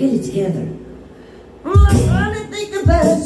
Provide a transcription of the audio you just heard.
Get it together. I'm trying to think about